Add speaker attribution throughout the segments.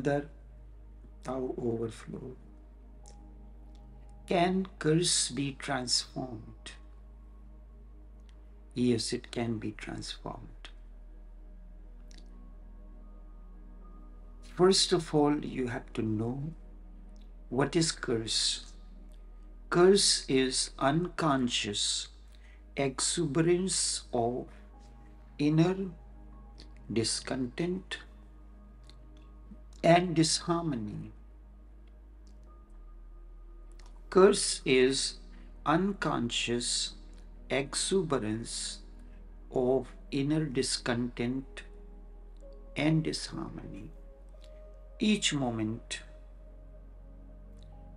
Speaker 1: another Tao overflow. Can curse be transformed? Yes, it can be transformed. First of all, you have to know what is curse. Curse is unconscious exuberance of inner discontent and disharmony. Curse is unconscious exuberance of inner discontent and disharmony. Each moment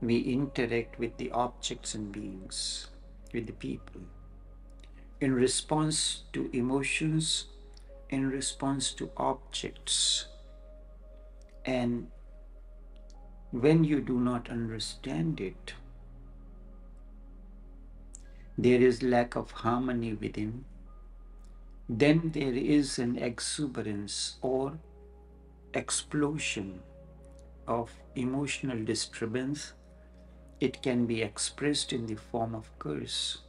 Speaker 1: we interact with the objects and beings, with the people, in response to emotions, in response to objects. And when you do not understand it, there is lack of harmony within, then there is an exuberance or explosion of emotional disturbance. It can be expressed in the form of curse.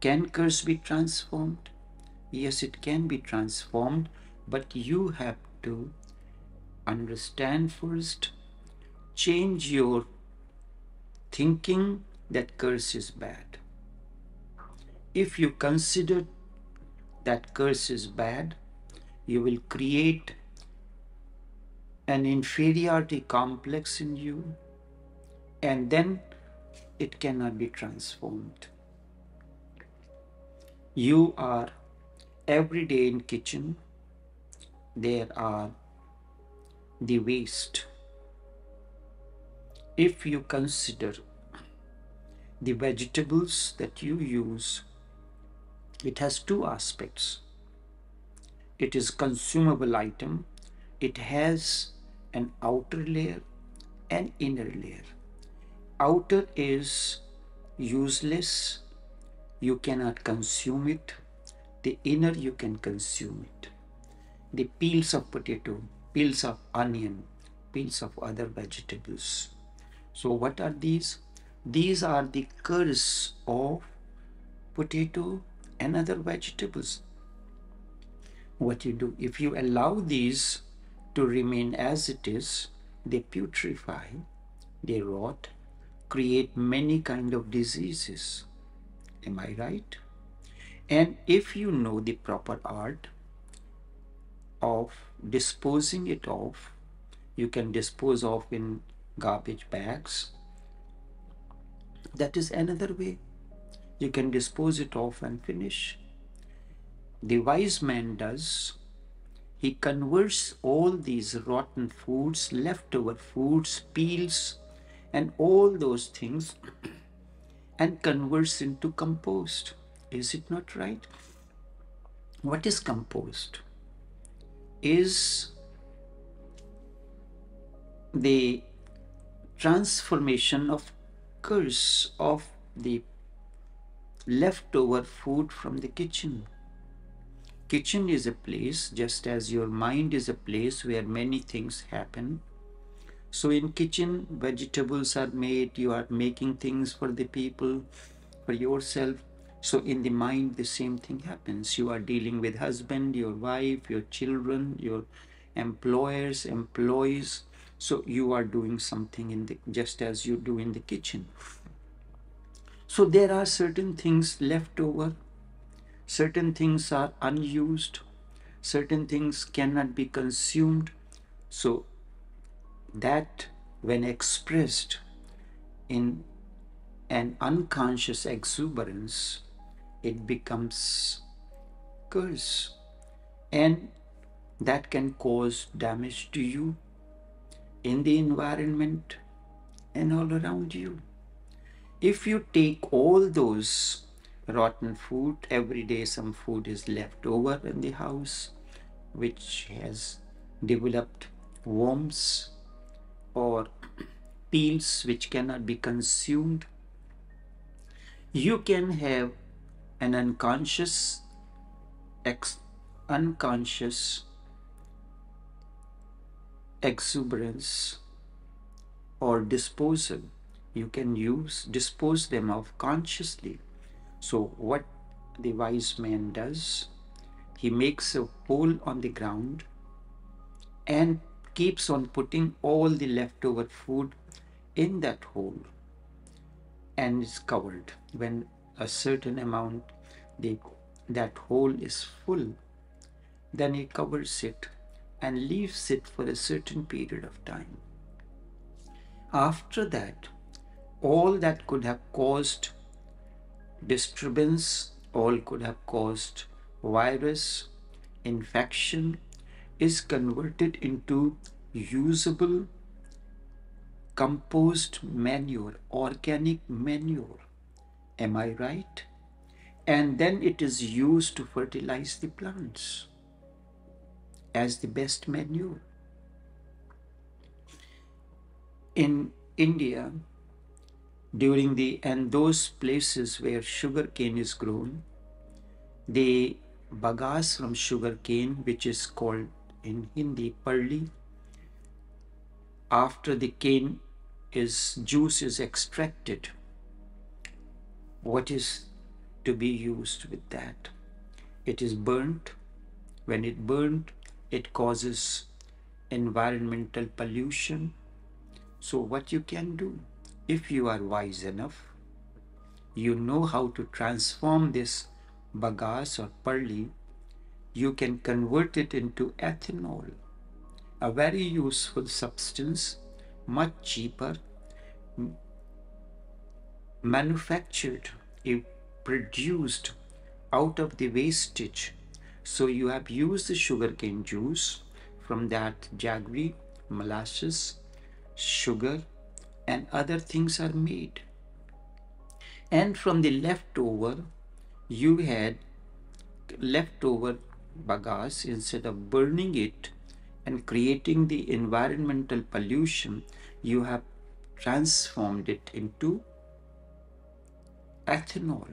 Speaker 1: Can curse be transformed? Yes, it can be transformed, but you have to understand first, change your thinking that curse is bad. If you consider that curse is bad, you will create an inferiority complex in you, and then it cannot be transformed. You are every day in kitchen, there are the waste. If you consider the vegetables that you use, it has two aspects. It is consumable item. It has an outer layer and inner layer. Outer is useless. You cannot consume it. The inner you can consume it. The peels of potato, peels of onion, peels of other vegetables. So what are these? These are the curse of potato and other vegetables. What you do, if you allow these to remain as it is, they putrefy, they rot, create many kind of diseases. Am I right? And if you know the proper art of disposing it off, you can dispose off in garbage bags that is another way. You can dispose it off and finish. The wise man does. He converts all these rotten foods, leftover foods, peels, and all those things and converts into compost. Is it not right? What is compost? Is the transformation of curse of the leftover food from the kitchen. Kitchen is a place, just as your mind is a place where many things happen. So in kitchen, vegetables are made, you are making things for the people, for yourself. So in the mind, the same thing happens. You are dealing with husband, your wife, your children, your employers, employees, so you are doing something in the just as you do in the kitchen. So there are certain things left over. Certain things are unused. Certain things cannot be consumed. So that when expressed in an unconscious exuberance it becomes curse and that can cause damage to you in the environment and all around you. If you take all those rotten food, every day some food is left over in the house, which has developed worms or peels which cannot be consumed, you can have an unconscious, ex- unconscious exuberance or disposal. You can use dispose them of consciously. So what the wise man does he makes a hole on the ground and keeps on putting all the leftover food in that hole and is covered. When a certain amount the that hole is full then he covers it and leaves it for a certain period of time after that all that could have caused disturbance, all could have caused virus, infection, is converted into usable compost manure, organic manure. Am I right? And then it is used to fertilize the plants as the best manure. In India, during the and those places where sugar cane is grown the bagasse from sugar cane which is called in hindi parli after the cane is juice is extracted what is to be used with that? It is burnt. When it burnt it causes environmental pollution. So what you can do if you are wise enough, you know how to transform this bagasse or parli, you can convert it into ethanol, a very useful substance, much cheaper, manufactured, produced out of the wastage. So you have used the sugarcane juice from that jaggery, molasses, sugar, and other things are made. And from the leftover, you had leftover bagasse instead of burning it and creating the environmental pollution, you have transformed it into ethanol.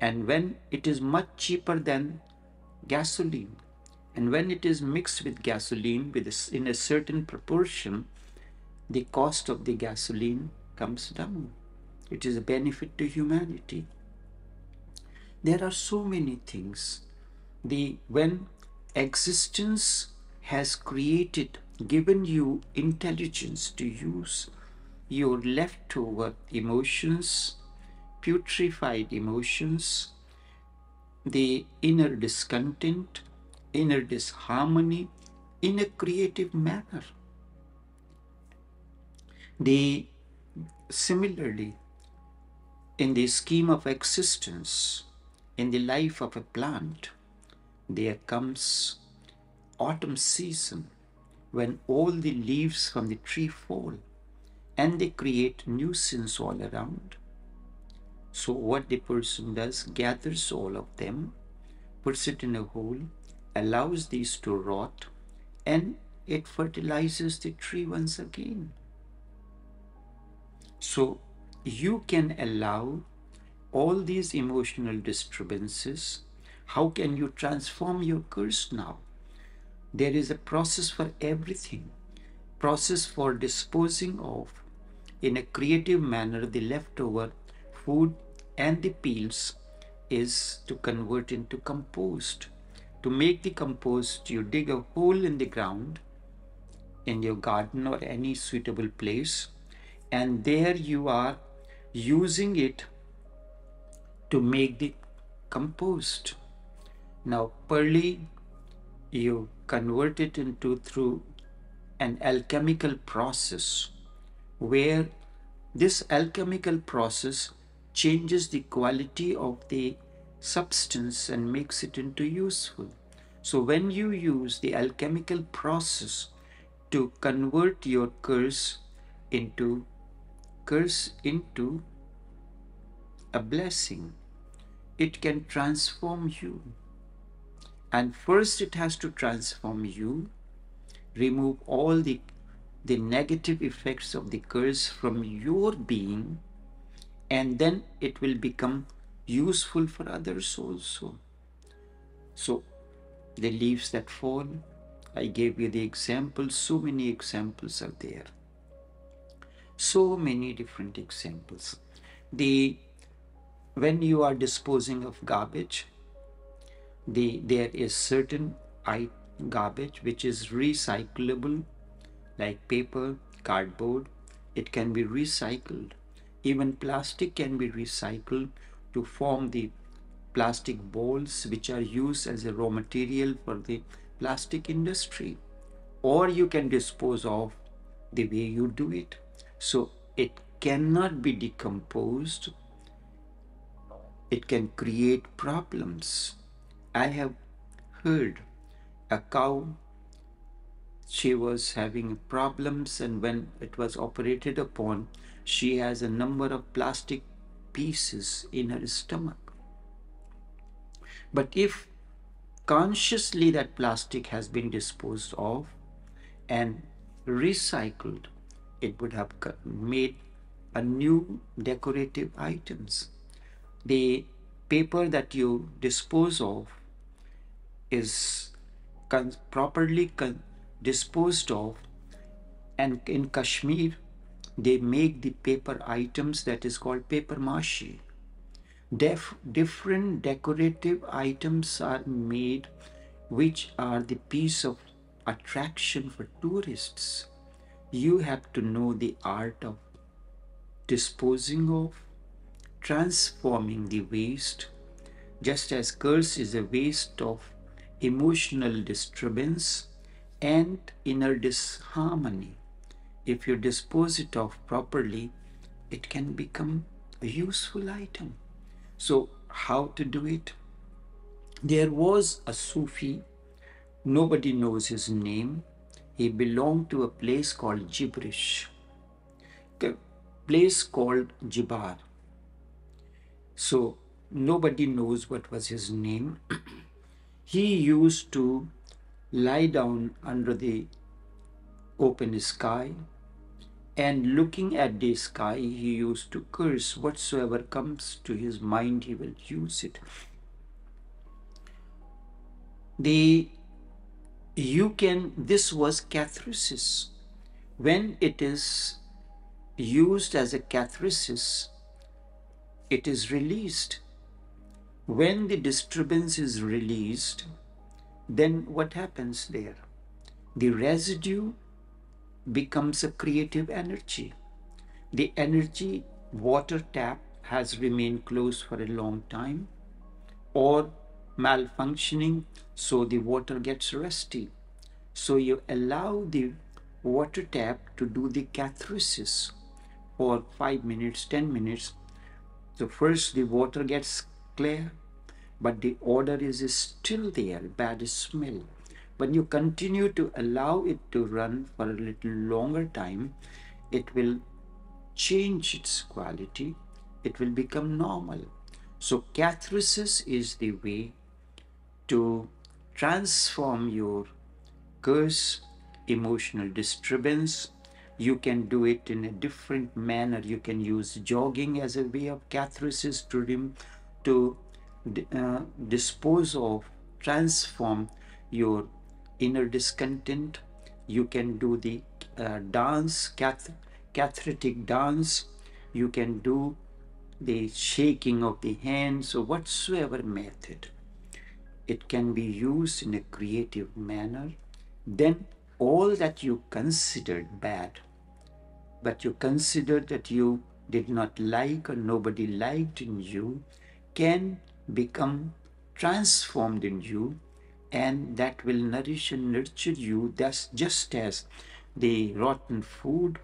Speaker 1: And when it is much cheaper than gasoline, and when it is mixed with gasoline with a, in a certain proportion, the cost of the gasoline comes down. It is a benefit to humanity. There are so many things. The when existence has created, given you intelligence to use your leftover emotions, putrefied emotions, the inner discontent, inner disharmony in a creative manner. The similarly, in the scheme of existence, in the life of a plant, there comes autumn season when all the leaves from the tree fall and they create nuisance all around. So what the person does, gathers all of them, puts it in a hole, allows these to rot, and it fertilizes the tree once again. So you can allow all these emotional disturbances. How can you transform your curse now? There is a process for everything. Process for disposing of in a creative manner the leftover food and the peels is to convert into compost. To make the compost, you dig a hole in the ground in your garden or any suitable place and there you are using it to make the compost. Now, parli, you convert it into through an alchemical process where this alchemical process changes the quality of the substance and makes it into useful. So when you use the alchemical process to convert your curse into curse into a blessing. It can transform you. And first it has to transform you, remove all the, the negative effects of the curse from your being, and then it will become useful for others also. So the leaves that fall, I gave you the examples, so many examples are there. So many different examples. The when you are disposing of garbage, the there is certain garbage which is recyclable, like paper, cardboard. It can be recycled. Even plastic can be recycled to form the plastic balls which are used as a raw material for the plastic industry. Or you can dispose of the way you do it. So it cannot be decomposed. It can create problems. I have heard a cow she was having problems and when it was operated upon she has a number of plastic pieces in her stomach but if consciously that plastic has been disposed of and recycled, it would have made a new decorative items. The paper that you dispose of is properly disposed of and in Kashmir they make the paper items that is called paper mache Def different decorative items are made which are the piece of attraction for tourists. You have to know the art of disposing of, transforming the waste, just as curse is a waste of emotional disturbance and inner disharmony. If you dispose it of properly, it can become a useful item. So, how to do it? There was a Sufi, nobody knows his name. He belonged to a place called Gibrish, a place called Jibar. So, nobody knows what was his name. he used to lie down under the open sky and looking at the sky, he used to curse whatsoever comes to his mind, he will use it. The you can this was catharsis. When it is used as a catharsis, it is released. When the disturbance is released, then what happens there? The residue becomes a creative energy. The energy water tap has remained closed for a long time or malfunctioning so the water gets rusty. So you allow the water tap to do the catharsis for 5 minutes, 10 minutes. So first the water gets clear but the odor is still there, bad smell. When you continue to allow it to run for a little longer time, it will change its quality. It will become normal. So catharsis is the way to transform your curse, emotional disturbance. You can do it in a different manner. You can use jogging as a way of catharsis to, to uh, dispose of, transform your inner discontent. You can do the uh, dance, cath cathartic dance. You can do the shaking of the hands or whatsoever method. It can be used in a creative manner. Then all that you considered bad, but you considered that you did not like or nobody liked in you, can become transformed in you and that will nourish and nurture you That's just as the rotten food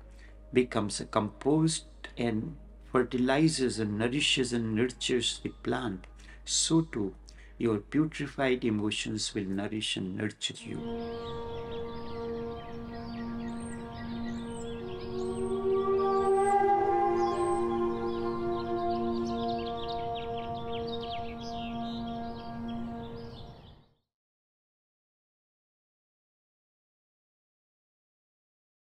Speaker 1: becomes a compost and fertilizes and nourishes and nurtures the plant so too your putrefied emotions will nourish and nurture you